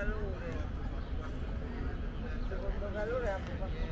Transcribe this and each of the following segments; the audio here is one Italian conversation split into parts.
calore secondo calore hanno fatto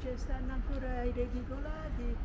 ci stanno ancora i reticolati.